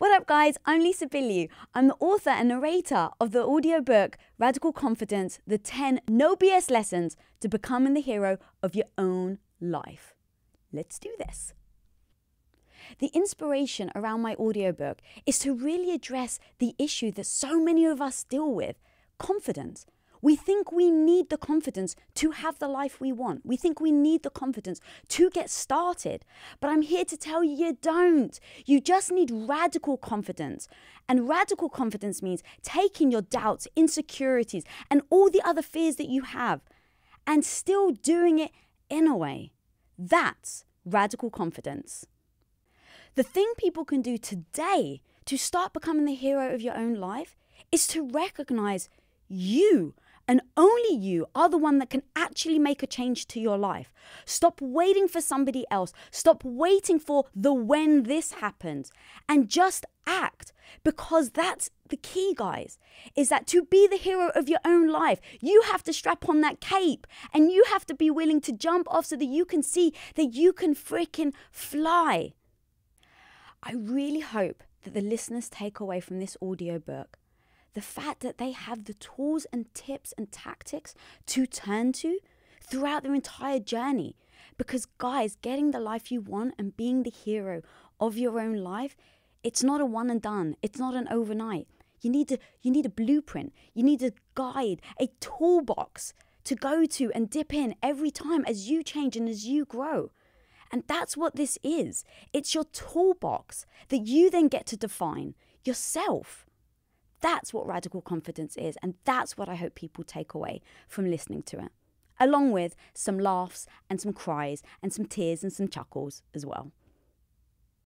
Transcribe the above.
What up, guys? I'm Lisa Bilyeu. I'm the author and narrator of the audiobook Radical Confidence The 10 No BS Lessons to Becoming the Hero of Your Own Life. Let's do this. The inspiration around my audiobook is to really address the issue that so many of us deal with confidence. We think we need the confidence to have the life we want. We think we need the confidence to get started. But I'm here to tell you you don't. You just need radical confidence. And radical confidence means taking your doubts, insecurities, and all the other fears that you have and still doing it in a way. That's radical confidence. The thing people can do today to start becoming the hero of your own life is to recognize you and only you are the one that can actually make a change to your life. Stop waiting for somebody else. Stop waiting for the when this happens and just act because that's the key, guys. Is that to be the hero of your own life, you have to strap on that cape and you have to be willing to jump off so that you can see that you can freaking fly. I really hope that the listeners take away from this audiobook the fact that they have the tools and tips and tactics to turn to throughout their entire journey. Because, guys, getting the life you want and being the hero of your own life, it's not a one and done, it's not an overnight. You need, to, you need a blueprint, you need a guide, a toolbox to go to and dip in every time as you change and as you grow. And that's what this is. It's your toolbox that you then get to define yourself. That's what radical confidence is, and that's what I hope people take away from listening to it, along with some laughs and some cries and some tears and some chuckles as well.